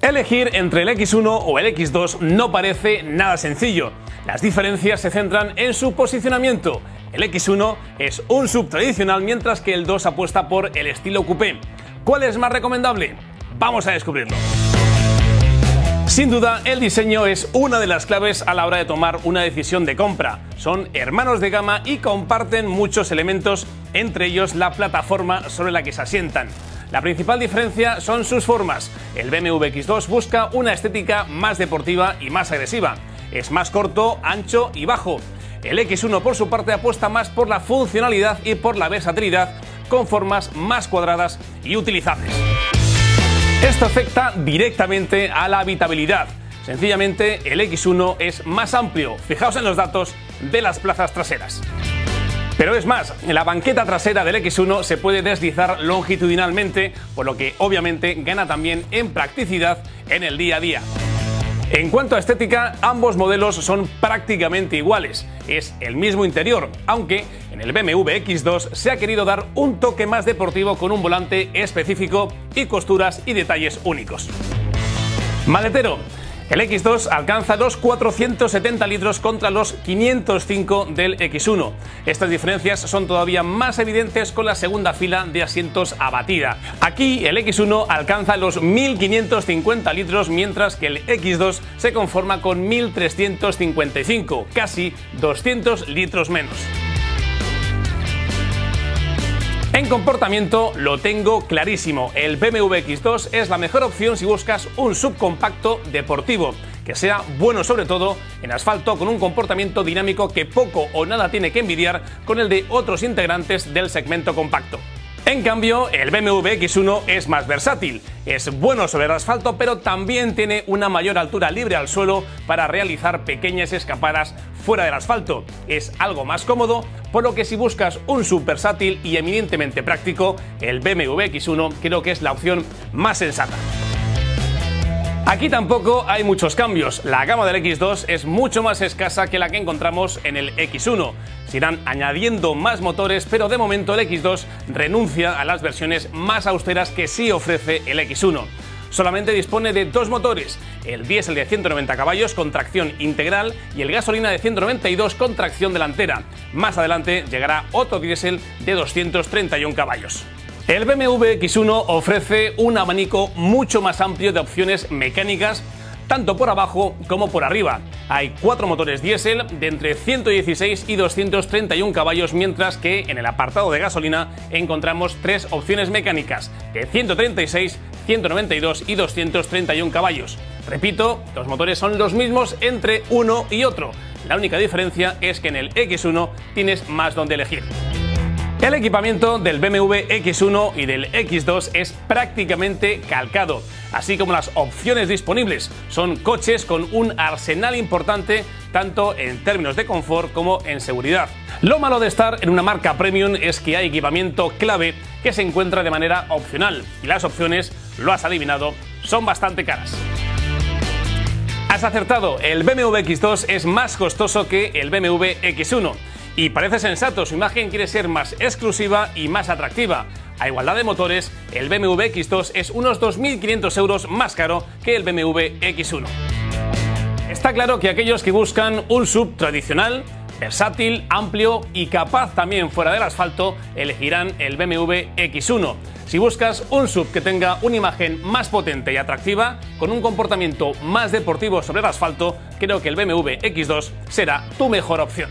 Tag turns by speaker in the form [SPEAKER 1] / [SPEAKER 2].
[SPEAKER 1] Elegir entre el X1 o el X2 no parece nada sencillo. Las diferencias se centran en su posicionamiento. El X1 es un sub tradicional mientras que el 2 apuesta por el estilo coupé. ¿Cuál es más recomendable? Vamos a descubrirlo. Sin duda, el diseño es una de las claves a la hora de tomar una decisión de compra. Son hermanos de gama y comparten muchos elementos, entre ellos la plataforma sobre la que se asientan. La principal diferencia son sus formas. El BMW X2 busca una estética más deportiva y más agresiva. Es más corto, ancho y bajo. El X1 por su parte apuesta más por la funcionalidad y por la versatilidad con formas más cuadradas y utilizables. Esto afecta directamente a la habitabilidad. Sencillamente el X1 es más amplio, fijaos en los datos de las plazas traseras. Pero es más, la banqueta trasera del X1 se puede deslizar longitudinalmente, por lo que obviamente gana también en practicidad en el día a día. En cuanto a estética, ambos modelos son prácticamente iguales. Es el mismo interior, aunque en el BMW X2 se ha querido dar un toque más deportivo con un volante específico y costuras y detalles únicos. Maletero. El X2 alcanza los 470 litros contra los 505 del X1. Estas diferencias son todavía más evidentes con la segunda fila de asientos abatida. Aquí el X1 alcanza los 1550 litros mientras que el X2 se conforma con 1355, casi 200 litros menos. En comportamiento lo tengo clarísimo. El BMW X2 es la mejor opción si buscas un subcompacto deportivo que sea bueno sobre todo en asfalto con un comportamiento dinámico que poco o nada tiene que envidiar con el de otros integrantes del segmento compacto. En cambio, el BMW X1 es más versátil. Es bueno sobre el asfalto, pero también tiene una mayor altura libre al suelo para realizar pequeñas escapadas fuera del asfalto. Es algo más cómodo, por lo que si buscas un sub versátil y eminentemente práctico, el BMW X1 creo que es la opción más sensata. Aquí tampoco hay muchos cambios. La gama del X2 es mucho más escasa que la que encontramos en el X1. Se irán añadiendo más motores, pero de momento el X2 renuncia a las versiones más austeras que sí ofrece el X1. Solamente dispone de dos motores, el diésel de 190 caballos con tracción integral y el gasolina de 192 con tracción delantera. Más adelante llegará otro diésel de 231 caballos. El BMW X1 ofrece un abanico mucho más amplio de opciones mecánicas, tanto por abajo como por arriba. Hay cuatro motores diésel de entre 116 y 231 caballos, mientras que en el apartado de gasolina encontramos tres opciones mecánicas de 136, 192 y 231 caballos. Repito, los motores son los mismos entre uno y otro. La única diferencia es que en el X1 tienes más donde elegir. El equipamiento del BMW X1 y del X2 es prácticamente calcado, así como las opciones disponibles. Son coches con un arsenal importante tanto en términos de confort como en seguridad. Lo malo de estar en una marca premium es que hay equipamiento clave que se encuentra de manera opcional y las opciones, lo has adivinado, son bastante caras. Has acertado, el BMW X2 es más costoso que el BMW X1 y parece sensato, su imagen quiere ser más exclusiva y más atractiva. A igualdad de motores, el BMW X2 es unos 2.500 euros más caro que el BMW X1. Está claro que aquellos que buscan un sub tradicional, versátil, amplio y capaz también fuera del asfalto, elegirán el BMW X1. Si buscas un sub que tenga una imagen más potente y atractiva, con un comportamiento más deportivo sobre el asfalto, creo que el BMW X2 será tu mejor opción.